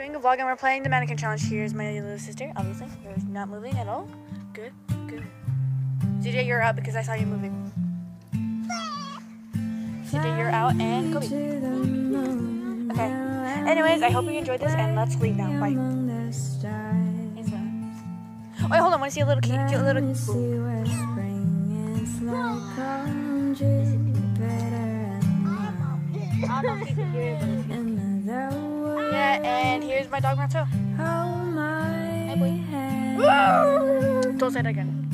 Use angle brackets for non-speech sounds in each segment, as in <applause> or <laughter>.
Doing a vlog and we're playing the mannequin challenge. Here's my little sister, obviously. You're not moving at all. Good, good. CJ, you're out because I saw you moving. CJ, you're out and Kobe. Okay. Anyways, I hope you enjoyed this and let's leave now. Bye. Wait, hold on. Want to see a little, cute, cute little. And my dog Matto. Hey, boy. Woo! Don't say it again.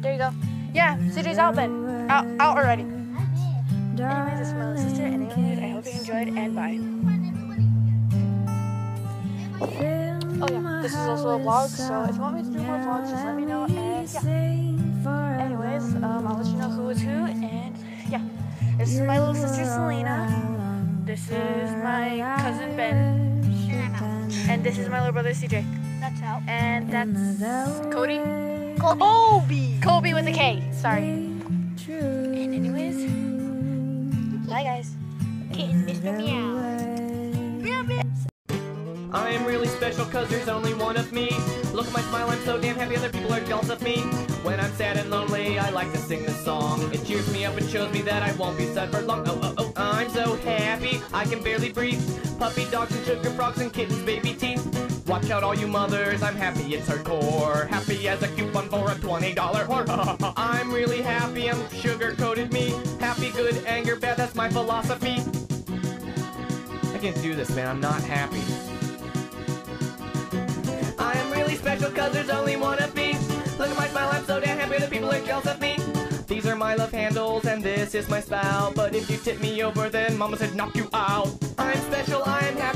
There you go. Yeah, CJ's out then. Out, out already. Anyways, this is my little sister, and anyways, I hope you enjoyed, and bye. Oh yeah, this is also a vlog, so if you want me to do more vlogs, just let me know, and yeah. Anyways, um, I'll let you know who is who, and yeah. This is my little sister Selena. This is my cousin Ben. And this is my little brother CJ. That's out. And that's Cody. Kobe. Kobe with a K. Sorry. And anyways, bye guys. Kitten Mr. Meow. I am really special cause there's only one of me Look at my smile, I'm so damn happy other people are jealous of me When I'm sad and lonely, I like to sing this song It cheers me up and shows me that I won't be sad for long Oh, oh, oh, I'm so happy, I can barely breathe Puppy dogs and sugar frogs and kittens, baby teeth Watch out all you mothers, I'm happy, it's hardcore Happy as a coupon for a $20 whore. <laughs> I'm really happy, I'm sugar-coated me. Happy, good, anger, bad, that's my philosophy. I can't do this, man, I'm not happy. I am really special cause there's only one of me. Look at my smile, I'm so damn happy that people are jealous of me. These are my love handles and this is my spout But if you tip me over then mama said knock you out. I'm special, I am happy,